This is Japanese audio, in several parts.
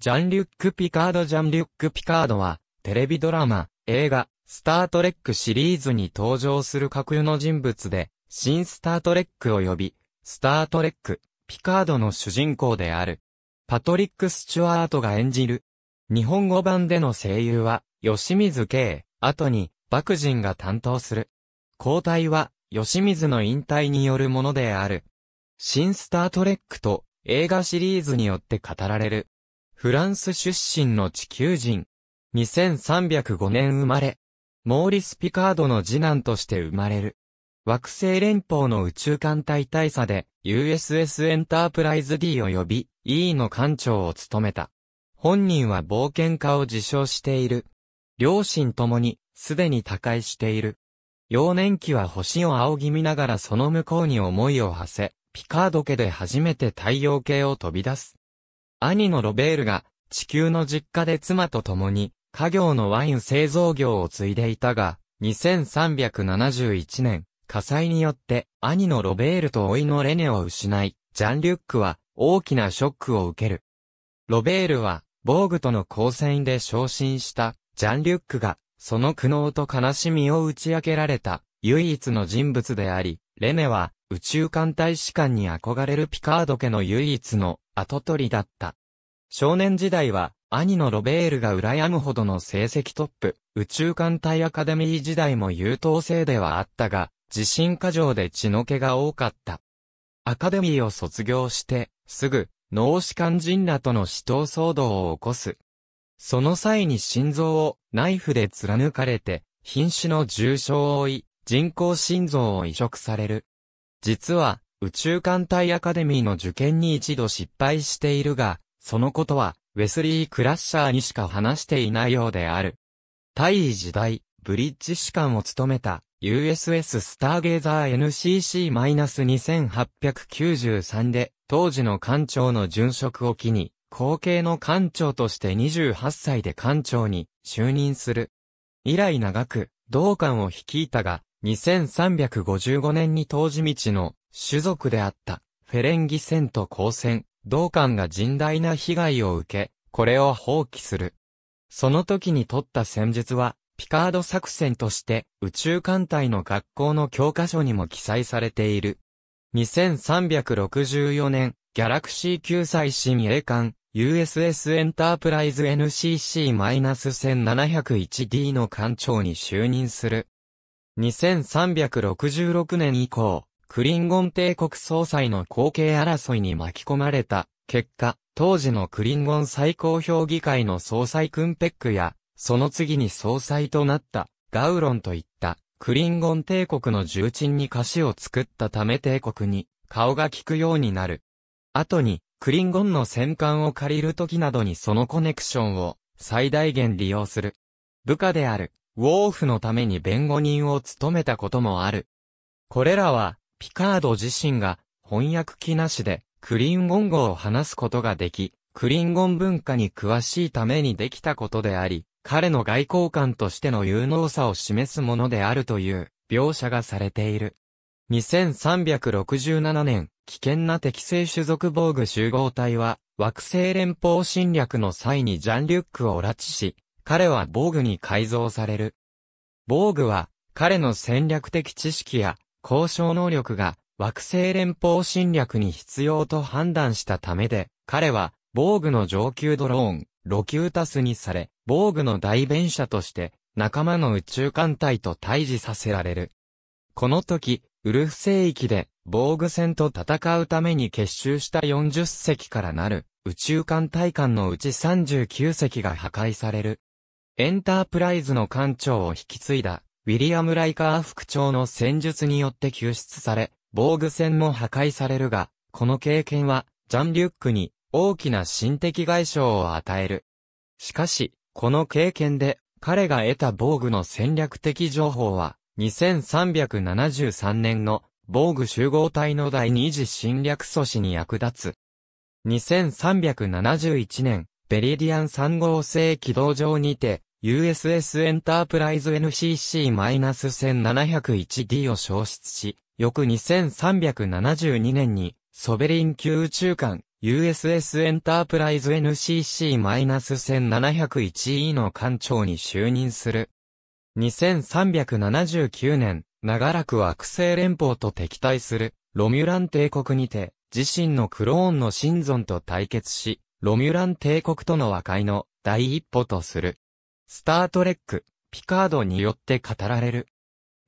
ジャン・リュック・ピカード・ジャン・リュック・ピカードは、テレビドラマ、映画、スタートレックシリーズに登場する架空の人物で、新スタートレック及び、スタートレック、ピカードの主人公である。パトリック・スチュワートが演じる。日本語版での声優は、吉水圭、後に、爆人が担当する。交代は、吉水の引退によるものである。新スタートレックと映画シリーズによって語られる。フランス出身の地球人。2305年生まれ。モーリス・ピカードの次男として生まれる。惑星連邦の宇宙艦隊大佐で USS エンタープライズ D 及び E の艦長を務めた。本人は冒険家を自称している。両親ともにすでに他界している。幼年期は星を仰ぎ見ながらその向こうに思いを馳せ、ピカード家で初めて太陽系を飛び出す。兄のロベールが地球の実家で妻と共に家業のワイン製造業を継いでいたが、2371年、火災によって兄のロベールと甥のレネを失い、ジャン・リュックは大きなショックを受ける。ロベールは、防具との交戦で昇進したジャン・リュックが、その苦悩と悲しみを打ち明けられた唯一の人物であり、レネは宇宙艦大使館に憧れるピカード家の唯一の跡取りだった。少年時代は兄のロベールが羨むほどの成績トップ、宇宙艦隊アカデミー時代も優等生ではあったが、自信過剰で血の気が多かった。アカデミーを卒業して、すぐ、脳死肝人らとの死闘騒動を起こす。その際に心臓をナイフで貫かれて、瀕死の重傷を負い、人工心臓を移植される。実は、宇宙艦隊アカデミーの受験に一度失敗しているが、そのことは、ウェスリー・クラッシャーにしか話していないようである。大位時代、ブリッジ士官を務めた USS スターゲーザー NCC-2893 で、当時の艦長の殉職を機に、後継の艦長として28歳で艦長に就任する。以来長く、同艦を率いたが、2355年に当時道の種族であったフェレンギ戦と交戦、同艦が甚大な被害を受け、これを放棄する。その時に取った戦術は、ピカード作戦として宇宙艦隊の学校の教科書にも記載されている。2364年、ギャラクシー級最新鋭艦、USS エンタープライズ NCC-1701D の艦長に就任する。2366年以降、クリンゴン帝国総裁の後継争いに巻き込まれた結果、当時のクリンゴン最高評議会の総裁クンペックやその次に総裁となったガウロンといったクリンゴン帝国の重鎮に歌詞を作ったため帝国に顔が利くようになる。後にクリンゴンの戦艦を借りる時などにそのコネクションを最大限利用する。部下であるウォーフのために弁護人を務めたこともある。これらはピカード自身が翻訳機なしでクリンゴン語を話すことができ、クリンゴン文化に詳しいためにできたことであり、彼の外交官としての有能さを示すものであるという描写がされている。2367年、危険な適正種族防具集合体は、惑星連邦侵略の際にジャン・リュックを拉致し、彼は防具に改造される。防具は、彼の戦略的知識や交渉能力が惑星連邦侵略に必要と判断したためで、彼は防具の上級ドローン、ロキュータスにされ、防具の代弁者として仲間の宇宙艦隊と対峙させられる。この時、ウルフ聖域で防具戦と戦うために結集した40隻からなる宇宙艦隊艦のうち39隻が破壊される。エンタープライズの艦長を引き継いだウィリアム・ライカー副長の戦術によって救出され、防具戦も破壊されるが、この経験はジャン・リュックに大きな心的外傷を与える。しかし、この経験で彼が得た防具の戦略的情報は、2373年の防具集合体の第二次侵略阻止に役立つ。2371年、ベリディアン3号星軌道上にて、USS エンタープライズ NCC-1701D を消失し、翌2372年にソベリン級宇宙艦 USS エンタープライズ NCC-1701E の艦長に就任する。2379年、長らく惑星連邦と敵対する、ロミュラン帝国にて、自身のクローンの新存と対決し、ロミュラン帝国との和解の第一歩とする。スタートレック、ピカードによって語られる。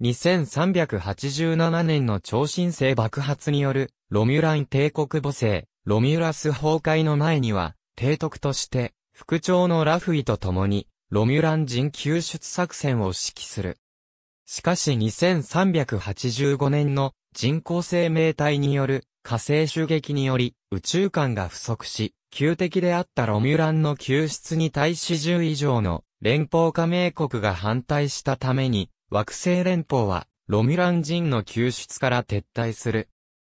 2387年の超新星爆発による、ロミュラン帝国母星、ロミュラス崩壊の前には、提督として、副長のラフィと共に、ロミュラン人救出作戦を指揮する。しかし2385年の人工生命体による火星襲撃により宇宙間が不足し、旧敵であったロミュランの救出に対し10以上の連邦加盟国が反対したために、惑星連邦はロミュラン人の救出から撤退する。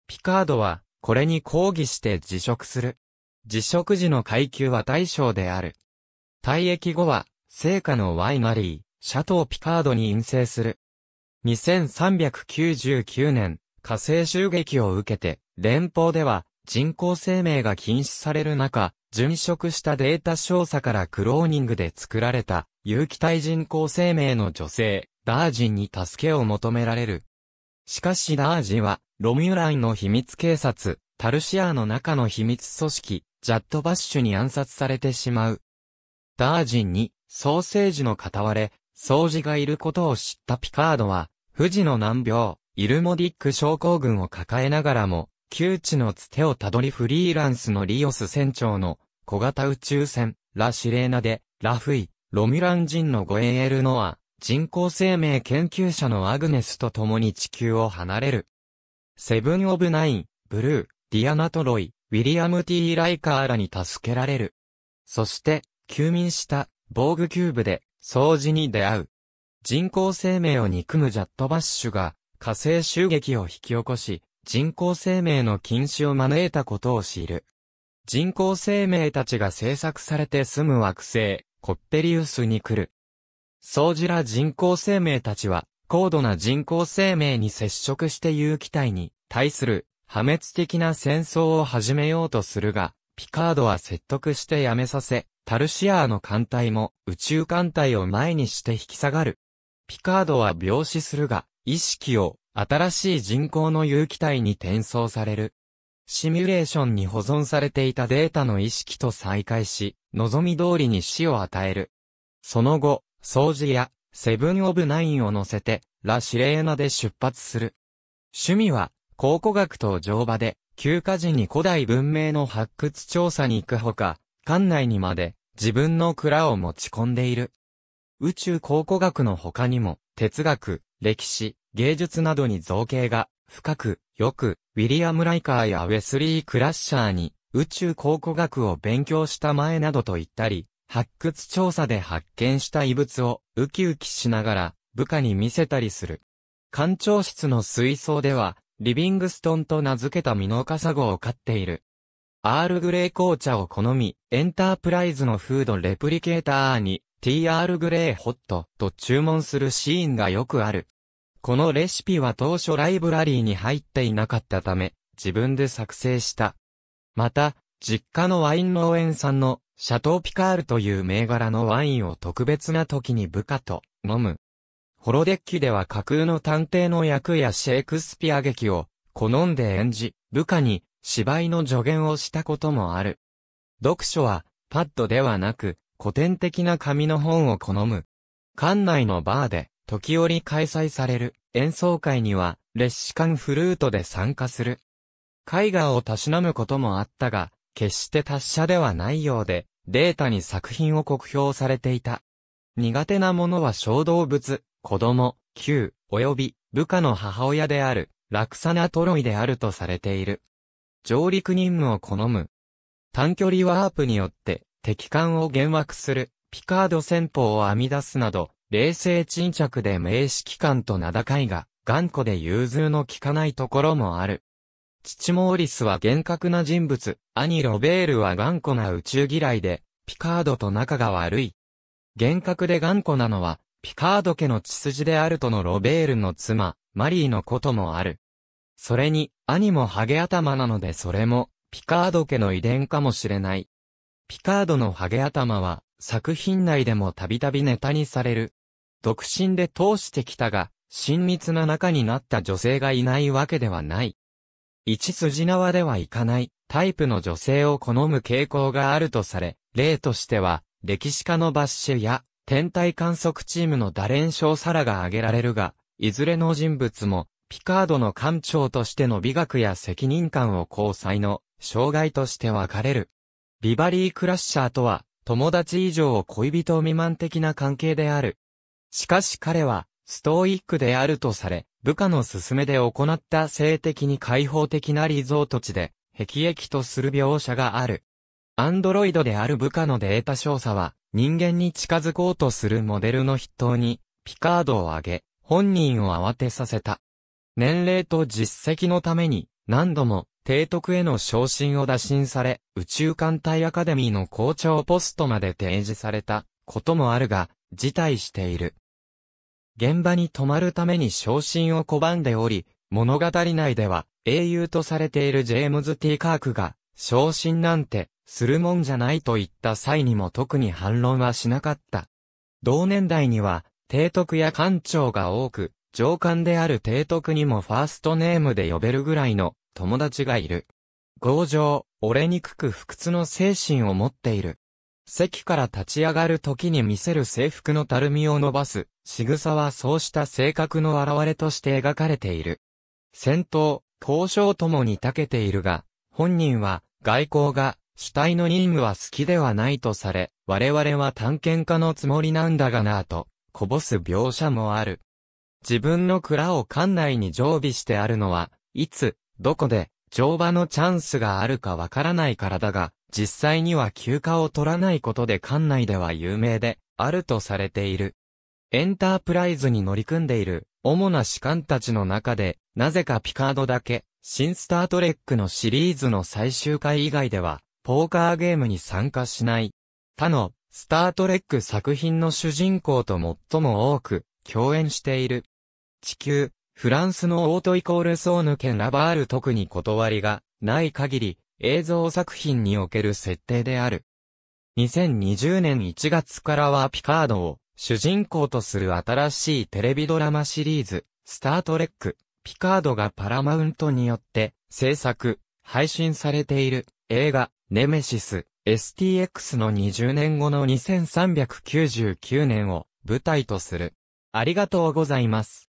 ピカードはこれに抗議して辞職する。辞職時の階級は大将である。退役後は、聖火のワイナリー、シャトー・ピカードに陰性する。2399年、火星襲撃を受けて、連邦では人工生命が禁止される中、殉職したデータ照査からクローニングで作られた有機体人工生命の女性、ダージンに助けを求められる。しかしダージは、ロミュラインの秘密警察、タルシアの中の秘密組織、ジャットバッシュに暗殺されてしまう。ダージンに、ソーセージの片割れ、掃除がいることを知ったピカードは、富士の難病、イルモディック症候群を抱えながらも、窮地のつてをたどりフリーランスのリオス船長の小型宇宙船、ラシレーナで、ラフイ、ロミュラン人のゴエエルノア、人工生命研究者のアグネスと共に地球を離れる。セブン・オブ・ナイン、ヒュー、ディアナトロイ、ウィリアム・ティー・ライカーらに助けられる。そして、休眠した、ボーグキューブで、ソージに出会う。人工生命を憎むジャット・ヴァッシュが、火星襲撃を引き起こし、人工生命の禁止を招いたことを知る。人工生命たちが製作されて住む惑星、コッペリウスに来る。ソージら人工生命たちは、高度な人工生命に接触して有機体に対する破滅的な戦争を始めようとするが、ピカードは説得してやめさせ、タル・シアーの艦隊も宇宙艦隊を前にして引き下がる。ピカードは病死するが、意識を新しい人工の有機体に転送される。シミュレーションに保存されていたデータの意識と再開し、望み通りに死を与える。その後、掃除やセブンオブナインを乗せて、ラ・シレーナで出発する。趣味は、考古学と乗馬で、休暇時に古代文明の発掘調査に行くほか、館内にまで自分の蔵を持ち込んでいる。宇宙考古学の他にも、哲学、歴史、芸術などに造形が深く、よく、ウィリアム・ライカーやウェスリー・クラッシャーに宇宙考古学を勉強した前などと言ったり、発掘調査で発見した遺物をウキウキしながら部下に見せたりする。館長室の水槽では、リビングストンと名付けたミノカサゴを飼っている。アールグレー紅茶を好み、エンタープライズのフードレプリケーターに、TR グレーホットと注文するシーンがよくある。このレシピは当初ライブラリーに入っていなかったため、自分で作成した。また、実家のワイン農園産のシャトーピカールという銘柄のワインを特別な時に部下と飲む。ホロデッキでは架空の探偵の役やシェイクスピア劇を好んで演じ、部下に芝居の助言をしたこともある。読書はパッドではなく古典的な紙の本を好む。館内のバーで時折開催される演奏会には、列士間フルートで参加する。絵画をたしなむこともあったが、決して達者ではないようで、データに作品を酷評されていた。苦手なものは小動物、子供、旧、及び部下の母親である、ラクサナトロイであるとされている。上陸任務を好む。短距離ワープによって敵艦を幻惑するピカード戦法を編み出すなど、冷静沈着で名指揮官と名高いが、頑固で融通の効かないところもある。父モーリスは厳格な人物、兄ロベールは頑固な宇宙嫌いで、ピカードと仲が悪い。厳格で頑固なのは、ピカード家の血筋であるとのロベールの妻、マリーのこともある。それに、兄もハゲ頭なのでそれも、ピカード家の遺伝かもしれない。ピカードのハゲ頭は、作品内でもたびたびネタにされる。独身で通してきたが、親密な仲になった女性がいないわけではない。一筋縄ではいかないタイプの女性を好む傾向があるとされ、例としては、歴史家のバッシュや、天体観測チームのダレン・ショー・サラが挙げられるが、いずれの人物も、ピカードの艦長としての美学や責任感を交際の障害として分かれる。ビバリー・クラッシャーとは、友達以上を恋人未満的な関係である。しかし彼は、ストーイックであるとされ、部下の勧めで行った性的に開放的なリゾート地で、辟易とする描写がある。アンドロイドである部下のデータ少佐は、人間に近づこうとするモデルの筆頭に、ピカードを挙げ、本人を慌てさせた。年齢と実績のために、何度も、提督への昇進を打診され、宇宙艦隊アカデミーの校長ポストまで提示されたこともあるが、辞退している。現場に泊まるために昇進を拒んでおり、物語内では英雄とされているジェームズ・ティー・カークが、昇進なんてするもんじゃないと言った際にも特に反論はしなかった。同年代には、提督や艦長が多く、上官である提督にもファーストネームで呼べるぐらいの友達がいる。強情、折れにくく不屈の精神を持っている。席から立ち上がる時に見せる制服のたるみを伸ばす、仕草はそうした性格の表れとして描かれている。戦闘、交渉ともに長けているが、本人は、外交が、主体の任務は好きではないとされ、我々は探検家のつもりなんだがなぁと、こぼす描写もある。自分の蔵を館内に常備してあるのは、いつ、どこで、乗馬のチャンスがあるかわからないからだが、実際には休暇を取らないことで館内では有名で、あるとされている。エンタープライズに乗り組んでいる、主な士官たちの中で、なぜかピカードだけ、新スタートレックのシリーズの最終回以外では、ポーカーゲームに参加しない。他の、スタートレック作品の主人公と最も多く、共演している。地球、フランスのオートイコールソーヌ県ラバール特に断りがない限り、映像作品における設定である。2020年1月からはピカードを主人公とする新しいテレビドラマシリーズ、スタートレック、ピカードがパラマウントによって制作、配信されている映画、ネメシス、STX の20年後の2399年を舞台とする。ありがとうございます。